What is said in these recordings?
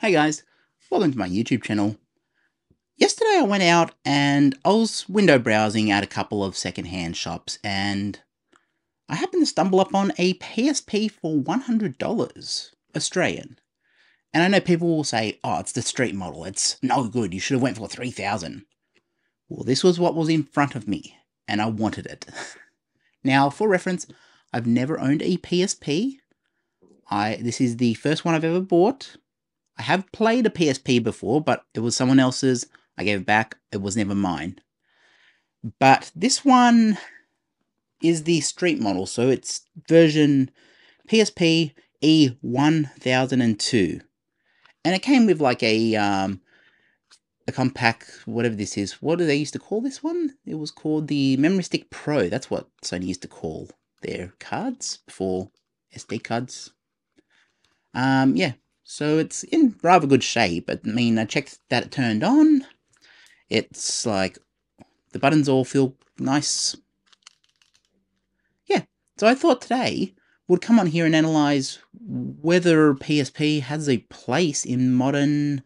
Hey guys, welcome to my YouTube channel. Yesterday I went out and I was window browsing at a couple of secondhand shops and I happened to stumble upon a PSP for $100 Australian. And I know people will say, oh, it's the street model, it's no good, you should have went for 3000 Well, this was what was in front of me and I wanted it. now, for reference, I've never owned a PSP. I This is the first one I've ever bought I have played a PSP before, but it was someone else's. I gave it back. It was never mine. But this one is the street model, so it's version PSP E1002. And it came with like a um, a compact, whatever this is. What do they used to call this one? It was called the Memory Stick Pro. That's what Sony used to call their cards before SD cards. Um, yeah, so it's in rather good shape. I mean, I checked that it turned on. It's like the buttons all feel nice. Yeah, so I thought today would come on here and analyze whether PSP has a place in modern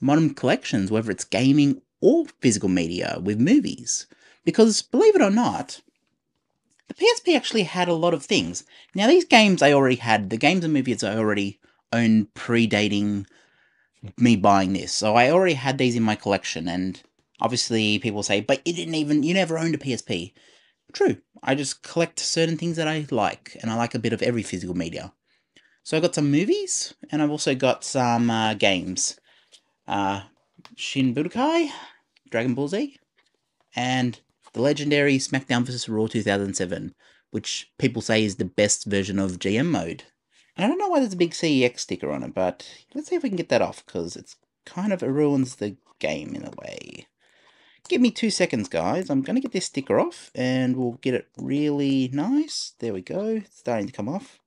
modern collections, whether it's gaming or physical media with movies. Because believe it or not, the PSP actually had a lot of things. Now these games I already had, the games and movies I already own predating me buying this. So I already had these in my collection, and obviously people say, but you didn't even, you never owned a PSP. True, I just collect certain things that I like, and I like a bit of every physical media. So I got some movies, and I've also got some uh, games. Uh, Shin Budokai, Dragon Ball Z, and the legendary SmackDown vs. Raw 2007, which people say is the best version of GM mode. I don't know why there's a big CEX sticker on it, but let's see if we can get that off, because it's kind of it ruins the game in a way. Give me two seconds, guys. I'm going to get this sticker off, and we'll get it really nice. There we go. It's starting to come off.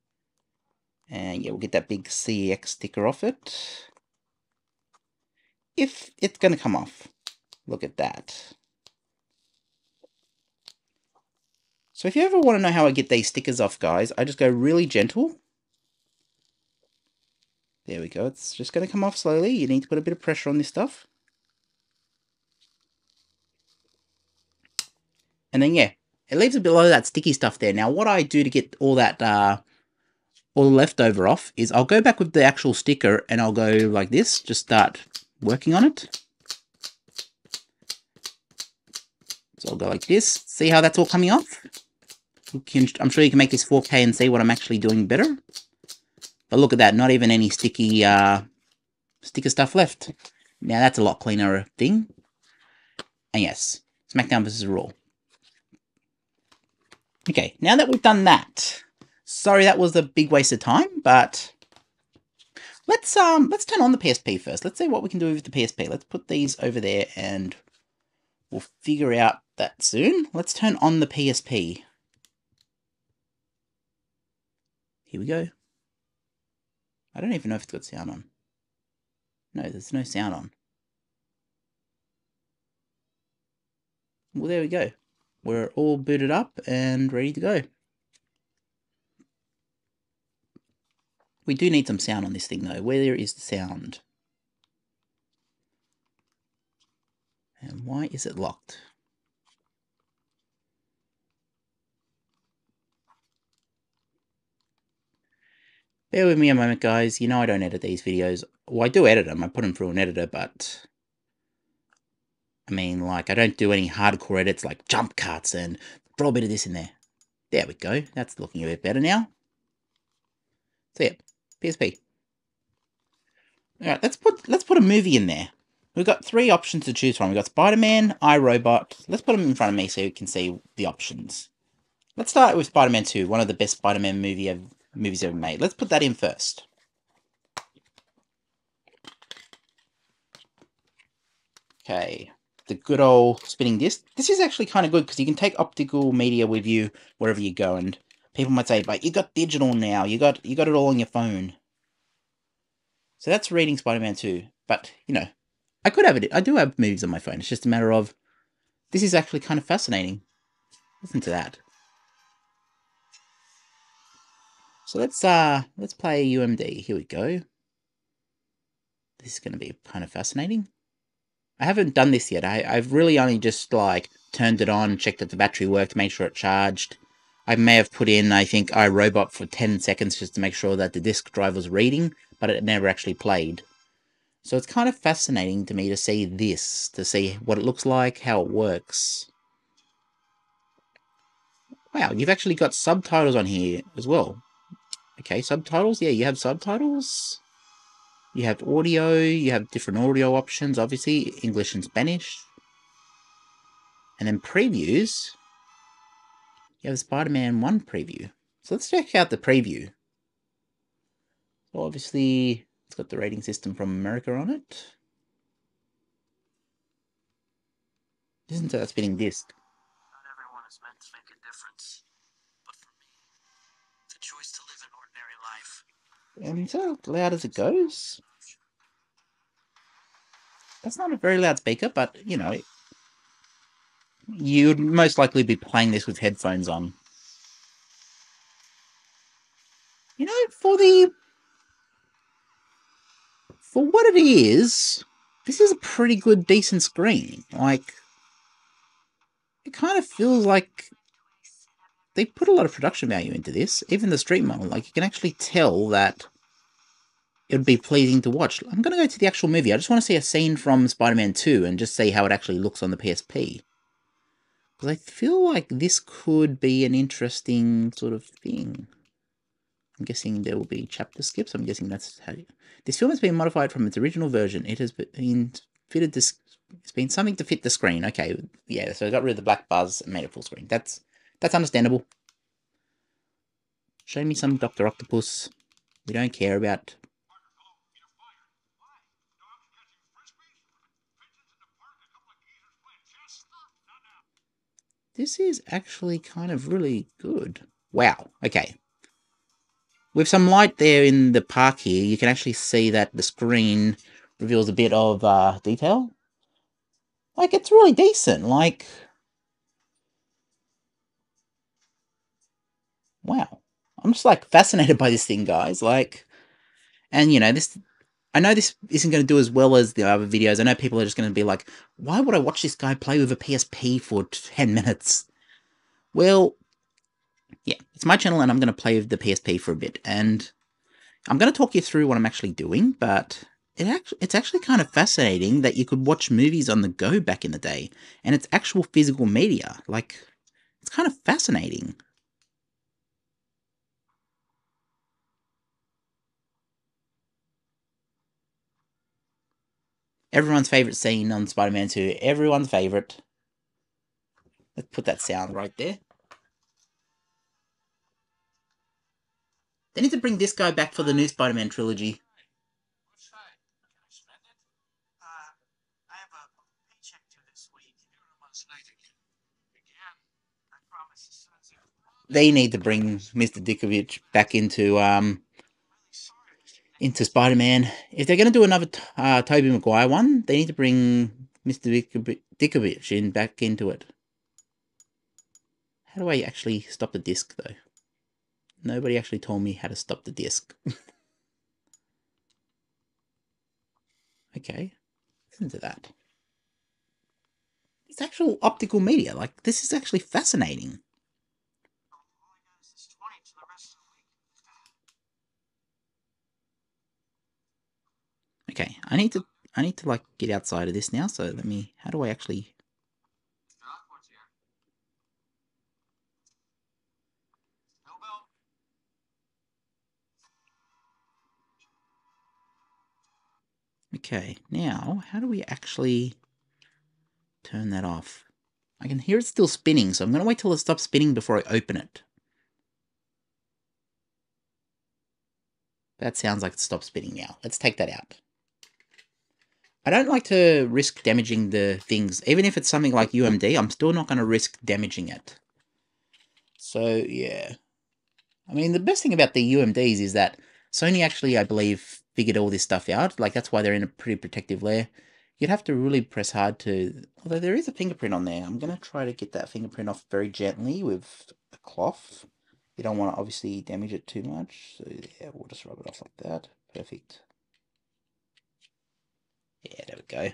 And yeah, we'll get that big CEX sticker off it. If it's going to come off. Look at that. So if you ever want to know how I get these stickers off, guys, I just go really gentle there we go. It's just going to come off slowly. You need to put a bit of pressure on this stuff. And then, yeah, it leaves a below that sticky stuff there. Now, what I do to get all that, uh, all the leftover off is I'll go back with the actual sticker and I'll go like this. Just start working on it. So I'll go like this. See how that's all coming off? Can, I'm sure you can make this 4K and see what I'm actually doing better. But look at that, not even any sticky uh, sticker stuff left. Now that's a lot cleaner thing. And yes, SmackDown vs. Raw. Okay, now that we've done that, sorry that was a big waste of time, but let's um let's turn on the PSP first. Let's see what we can do with the PSP. Let's put these over there and we'll figure out that soon. Let's turn on the PSP. Here we go. I don't even know if it's got sound on. No, there's no sound on. Well, there we go. We're all booted up and ready to go. We do need some sound on this thing though. Where is the sound? And why is it locked? Bear with me a moment, guys. You know I don't edit these videos. Well, I do edit them. I put them through an editor, but... I mean, like, I don't do any hardcore edits like jump cuts and throw a bit of this in there. There we go. That's looking a bit better now. So yeah, PSP. Alright, let's put let's put a movie in there. We've got three options to choose from. We've got Spider-Man, iRobot. Let's put them in front of me so you can see the options. Let's start with Spider-Man 2, one of the best Spider-Man movie I've movies ever made. Let's put that in first. Okay, the good old spinning disc. This is actually kind of good because you can take optical media with you wherever you go, and people might say, "But you got digital now. You got you got it all on your phone." So that's reading Spider-Man 2. But you know, I could have it. I do have movies on my phone. It's just a matter of this is actually kind of fascinating. Listen to that. So let's uh let's play UMD. Here we go. this is going to be kind of fascinating. I haven't done this yet. I, I've really only just like turned it on, checked that the battery worked, made sure it charged. I may have put in, I think, iRobot for 10 seconds just to make sure that the disk drive was reading, but it never actually played. So it's kind of fascinating to me to see this, to see what it looks like, how it works. Wow, you've actually got subtitles on here as well. Okay, subtitles? Yeah, you have subtitles. You have audio, you have different audio options, obviously, English and Spanish. And then previews. You have Spider-Man 1 preview. So let's check out the preview. So obviously, it's got the rating system from America on it. Listen to that spinning disc. And that loud as it goes? That's not a very loud speaker, but, you know, you'd most likely be playing this with headphones on. You know, for the... For what it is, this is a pretty good, decent screen. Like, it kind of feels like they put a lot of production value into this. Even the street model, like, you can actually tell that it would be pleasing to watch. I'm going to go to the actual movie. I just want to see a scene from Spider-Man 2 and just see how it actually looks on the PSP. Because I feel like this could be an interesting sort of thing. I'm guessing there will be chapter skips. I'm guessing that's how... You... This film has been modified from its original version. It has been fitted this... It's been something to fit the screen. Okay, yeah, so I got rid of the black buzz and made it full screen. That's that's understandable. Show me some Dr. Octopus. We don't care about this is actually kind of really good. Wow, okay. With some light there in the park here, you can actually see that the screen reveals a bit of uh, detail. Like, it's really decent. Like, wow. I'm just, like, fascinated by this thing, guys. Like, and, you know, this I know this isn't going to do as well as the other videos. I know people are just going to be like, why would I watch this guy play with a PSP for 10 minutes? Well, yeah, it's my channel and I'm going to play with the PSP for a bit. And I'm going to talk you through what I'm actually doing, but it actually, it's actually kind of fascinating that you could watch movies on the go back in the day. And it's actual physical media. Like, it's kind of fascinating. Everyone's favorite scene on Spider-Man 2. Everyone's favorite. Let's put that sound right there. They need to bring this guy back for the new Spider-Man trilogy. They need to bring Mr. Ditkovich back into um into Spider Man. If they're going to do another uh, Tobey Maguire one, they need to bring Mr. Ditkovich in back into it. How do I actually stop the disc though? Nobody actually told me how to stop the disc. okay, listen to that. It's actual optical media. Like, this is actually fascinating. Okay, I need to I need to like get outside of this now, so let me how do I actually Okay, now how do we actually turn that off? I can hear it still spinning, so I'm going to wait till it stops spinning before I open it. That sounds like it stopped spinning now. Let's take that out. I don't like to risk damaging the things. Even if it's something like UMD, I'm still not going to risk damaging it. So, yeah. I mean, the best thing about the UMDs is that Sony actually, I believe, figured all this stuff out. Like, that's why they're in a pretty protective layer. You'd have to really press hard to... Although there is a fingerprint on there. I'm going to try to get that fingerprint off very gently with a cloth. You don't want to obviously damage it too much. So, yeah, we'll just rub it off like that. Perfect. Go.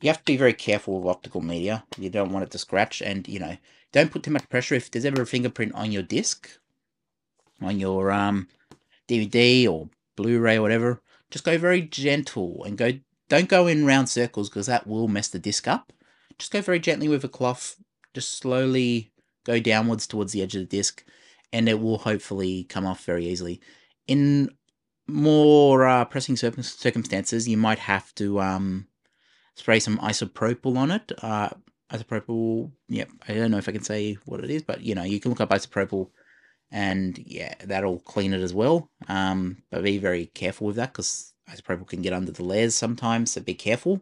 You have to be very careful with optical media. You don't want it to scratch, and you know, don't put too much pressure. If there's ever a fingerprint on your disc, on your um DVD or Blu-ray or whatever, just go very gentle and go. Don't go in round circles because that will mess the disc up. Just go very gently with a cloth. Just slowly go downwards towards the edge of the disc, and it will hopefully come off very easily. In more uh, pressing circumstances, you might have to um, spray some isopropyl on it. Uh, isopropyl, yep, I don't know if I can say what it is, but you know, you can look up isopropyl and yeah, that'll clean it as well. Um, but be very careful with that because isopropyl can get under the layers sometimes, so be careful.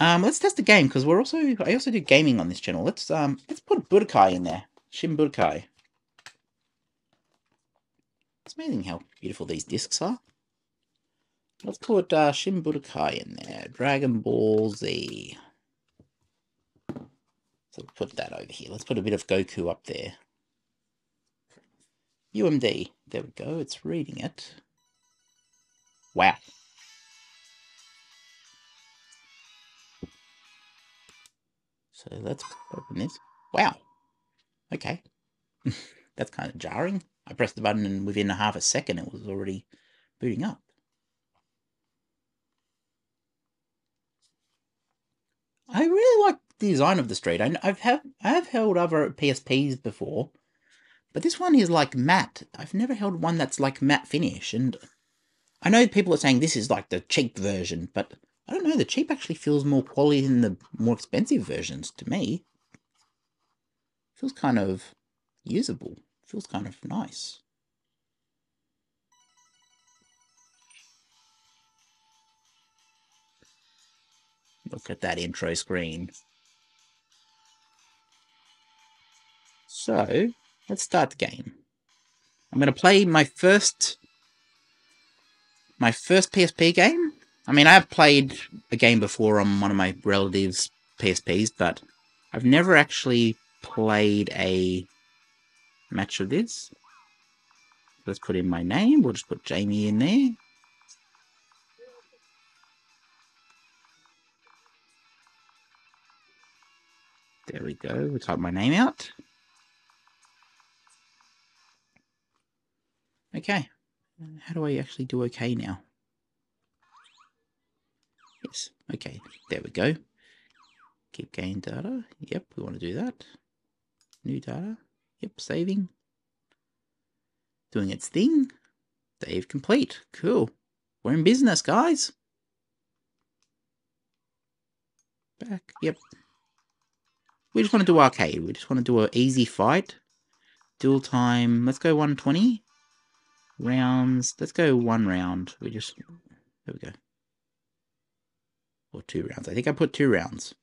Um, let's test the game because we're also I also do gaming on this channel. Let's um let's put Budokai in there. Shin Budokai. It's amazing how beautiful these discs are. Let's put uh, Shin Budokai in there. Dragon Ball Z. So put that over here. Let's put a bit of Goku up there. UMD. There we go. It's reading it. Wow. So let's open this. Wow. Okay. That's kind of jarring. I pressed the button and within a half a second it was already booting up. I really like the design of the street. I, I've have I have held other PSPs before, but this one is like matte. I've never held one that's like matte finish, and I know people are saying this is like the cheap version, but I don't know. The cheap actually feels more quality than the more expensive versions to me. Feels kind of usable. Feels kind of nice. Look at that intro screen. So, let's start the game. I'm going to play my first my first PSP game I mean, I have played a game before on one of my relatives' PSPs, but I've never actually played a match of this. Let's put in my name. We'll just put Jamie in there. There we go. We'll type my name out. Okay. How do I actually do okay now? Yes. Okay, there we go. Keep gain data. Yep, we want to do that. New data. Yep, saving. Doing its thing. Save complete. Cool. We're in business, guys. Back. Yep. We just want to do arcade. We just want to do an easy fight. Dual time. Let's go 120. Rounds. Let's go one round. We just... There we go. Or two rounds. I think I put two rounds.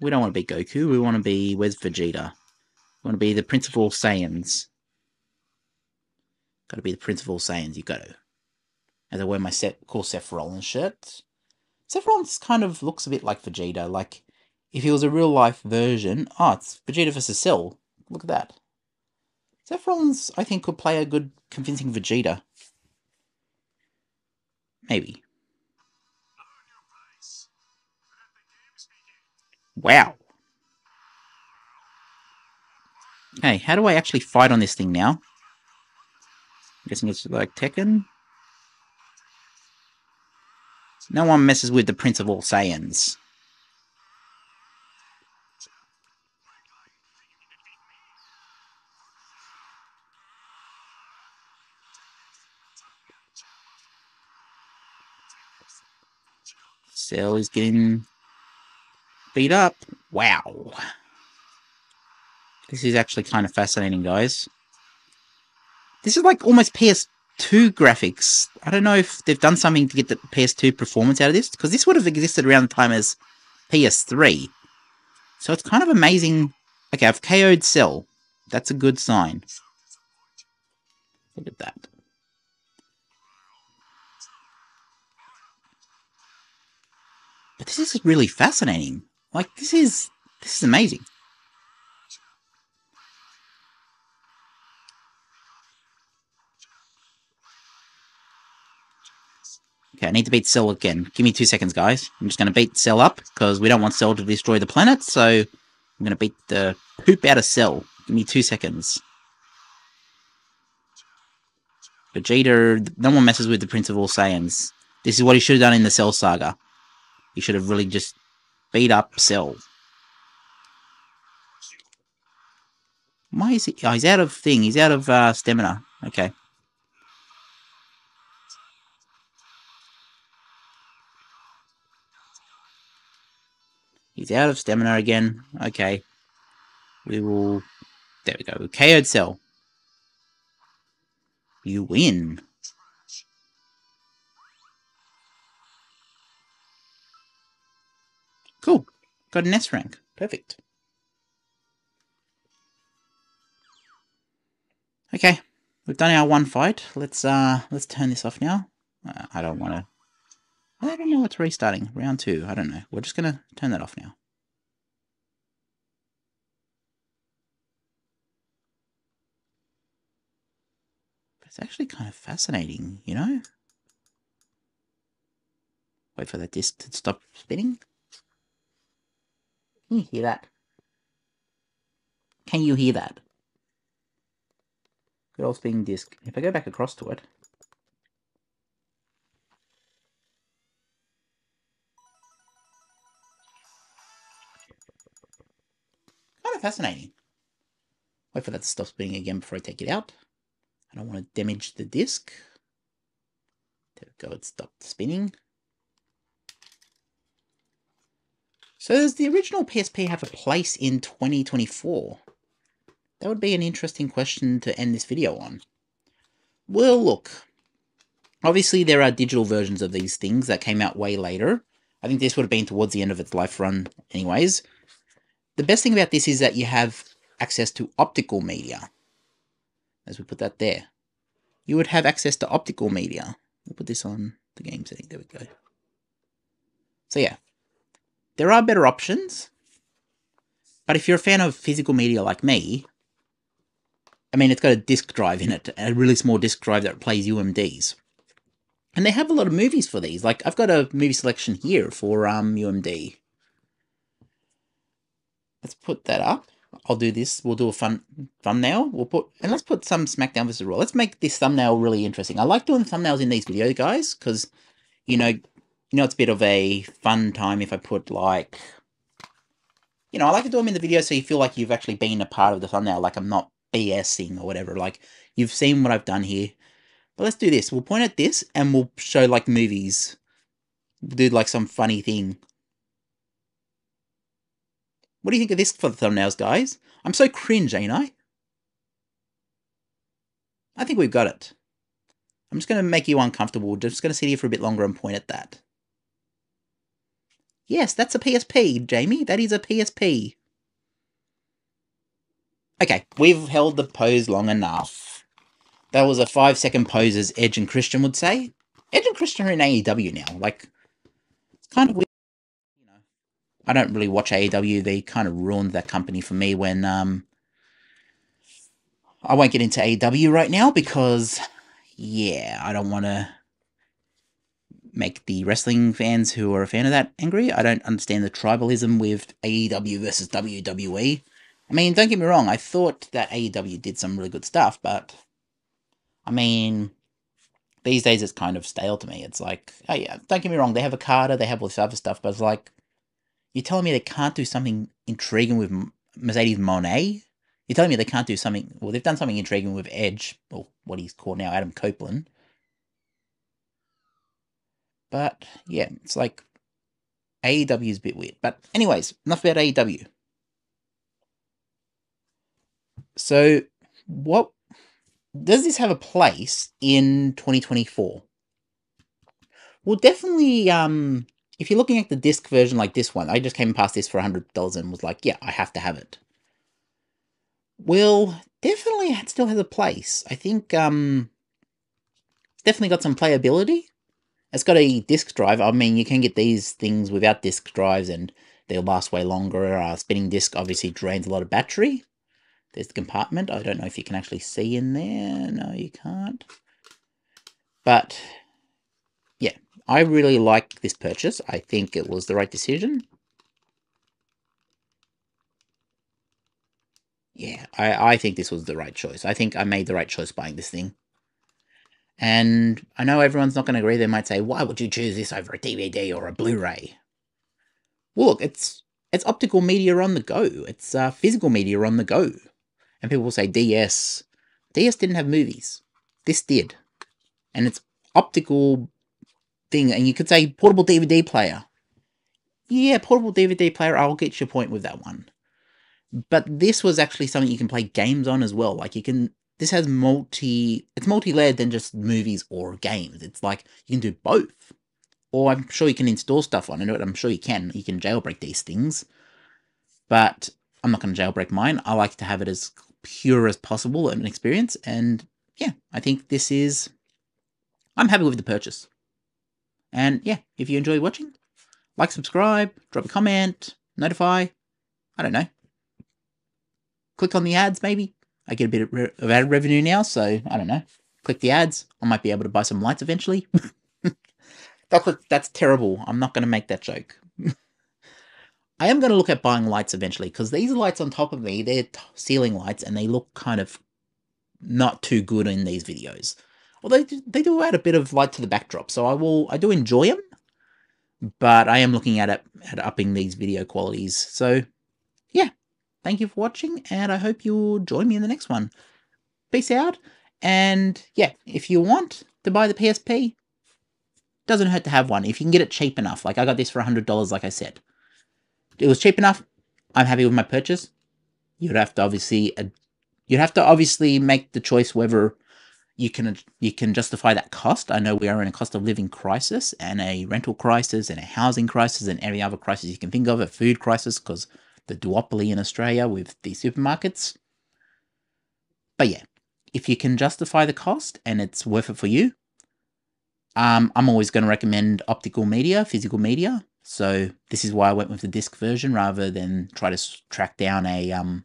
We don't want to be Goku. We want to be... Where's Vegeta? We want to be the Prince of all Saiyans. Got to be the Prince of all Saiyans. You got to. As I wear my set, cool Seth Rollins shirt. Seth Rollins kind of looks a bit like Vegeta. Like, if he was a real life version... Oh, it's Vegeta versus Cell. Look at that. Seth Rollins, I think, could play a good, convincing Vegeta. Maybe. Wow. Hey, how do I actually fight on this thing now? I'm guessing it's like Tekken? No one messes with the Prince of all Saiyans. Cell is getting beat up. Wow. This is actually kind of fascinating, guys. This is like almost PS2 graphics. I don't know if they've done something to get the PS2 performance out of this, because this would have existed around the time as PS3. So it's kind of amazing. Okay, I've KO'd Cell. That's a good sign. Look at that. But this is really fascinating. Like this is this is amazing. Okay, I need to beat Cell again. Give me two seconds, guys. I'm just going to beat Cell up, because we don't want Cell to destroy the planet, so I'm going to beat the poop out of Cell. Give me two seconds. Vegeta, no one messes with the Prince of All Saiyans. This is what he should have done in the Cell Saga. He should have really just beat up Cell. Why is he? Oh, he's out of thing. He's out of uh, stamina. Okay. He's out of stamina again. Okay. We will... There we go. KO'd Cell. You win. Cool. Got an S rank. Perfect. Okay, we've done our one fight. Let's uh let's turn this off now. Uh, I don't want to. I don't know what's restarting. Round two. I don't know. We're just gonna turn that off now. It's actually kind of fascinating, you know? Wait for that disc to stop spinning. Can you hear that? Can you hear that? Good old spinning disc. If I go back across to it, kind of fascinating. Wait for that to stop spinning again before I take it out. I don't want to damage the disc. There we go, it stopped spinning. So does the original PSP have a place in 2024? That would be an interesting question to end this video on. Well, look. Obviously, there are digital versions of these things that came out way later. I think this would have been towards the end of its life run anyways. The best thing about this is that you have access to optical media. As we put that there. You would have access to optical media. We'll put this on the game setting. There we go. So yeah, there are better options. But if you're a fan of physical media like me, I mean, it's got a disk drive in it, a really small disk drive that plays UMDs. And they have a lot of movies for these. Like, I've got a movie selection here for um, UMD. Let's put that up. I'll do this. We'll do a fun thumbnail. We'll put, and let's put some SmackDown vs. Raw. Let's make this thumbnail really interesting. I like doing thumbnails in these videos, guys, because, you know, you know, it's a bit of a fun time if I put, like, you know, I like to do them in the video so you feel like you've actually been a part of the thumbnail, like I'm not BSing or whatever. Like, you've seen what I've done here. But let's do this. We'll point at this and we'll show, like, movies. We'll do, like, some funny thing. What do you think of this for the thumbnails, guys? I'm so cringe, ain't I? I think we've got it. I'm just going to make you uncomfortable. Just going to sit here for a bit longer and point at that. Yes, that's a PSP, Jamie. That is a PSP. Okay, we've held the pose long enough. That was a five second pose, as Edge and Christian would say. Edge and Christian are in AEW now. Like, it's kind of weird. You know, I don't really watch AEW. They kind of ruined that company for me when, um, I won't get into AEW right now because, yeah, I don't want to make the wrestling fans who are a fan of that angry. I don't understand the tribalism with AEW versus WWE. I mean, don't get me wrong, I thought that AEW did some really good stuff, but I mean, these days it's kind of stale to me. It's like, oh yeah, don't get me wrong, they have Okada, they have all this other stuff, but it's like, you're telling me they can't do something intriguing with Mercedes Moné? You're telling me they can't do something, well, they've done something intriguing with Edge, or what he's called now, Adam Copeland. But yeah, it's like AEW is a bit weird. But anyways, enough about AEW. So, what does this have a place in 2024? Well, definitely. Um, if you're looking at the disc version like this one, I just came past this for hundred dollars and was like, yeah, I have to have it. Well, definitely, it still has a place. I think um, it's definitely got some playability. It's got a disk drive. I mean, you can get these things without disk drives, and they'll last way longer. Uh, spinning disk obviously drains a lot of battery. There's the compartment. I don't know if you can actually see in there. No, you can't. But, yeah, I really like this purchase. I think it was the right decision. Yeah, I, I think this was the right choice. I think I made the right choice buying this thing. And I know everyone's not going to agree. They might say, why would you choose this over a DVD or a Blu-ray? Well, look, it's it's optical media on the go. It's uh, physical media on the go. And people will say DS. DS didn't have movies. This did. And it's optical thing. And you could say portable DVD player. Yeah, portable DVD player, I'll get your point with that one. But this was actually something you can play games on as well. Like you can this has multi it's multi-layered than just movies or games. It's like you can do both. Or I'm sure you can install stuff on it. I'm sure you can. You can jailbreak these things. But I'm not going to jailbreak mine. I like to have it as pure as possible an experience. And yeah, I think this is. I'm happy with the purchase. And yeah, if you enjoy watching, like, subscribe, drop a comment, notify. I don't know. Click on the ads, maybe. I get a bit of, ad revenue now, so I don't know. Click the ads. I might be able to buy some lights eventually. that's that's terrible. I'm not going to make that joke. I am going to look at buying lights eventually because these lights on top of me, they're ceiling lights and they look kind of not too good in these videos. They they do add a bit of light to the backdrop, so I will I do enjoy them, but I am looking at it at upping these video qualities. So, yeah, thank you for watching, and I hope you'll join me in the next one. Peace out, and yeah, if you want to buy the PSP, doesn't hurt to have one if you can get it cheap enough. Like I got this for hundred dollars, like I said it was cheap enough. I'm happy with my purchase. You'd have to obviously you'd have to obviously make the choice whether you can you can justify that cost. I know we are in a cost of living crisis and a rental crisis and a housing crisis and every other crisis you can think of, a food crisis because the duopoly in Australia with the supermarkets. But yeah, if you can justify the cost and it's worth it for you, um, I'm always going to recommend optical media, physical media. So this is why I went with the disc version rather than try to track down a um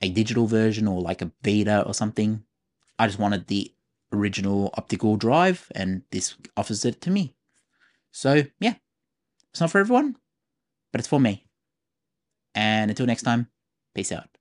a digital version or like a beta or something. I just wanted the original optical drive and this offers it to me. So yeah, it's not for everyone, but it's for me. And until next time, peace out.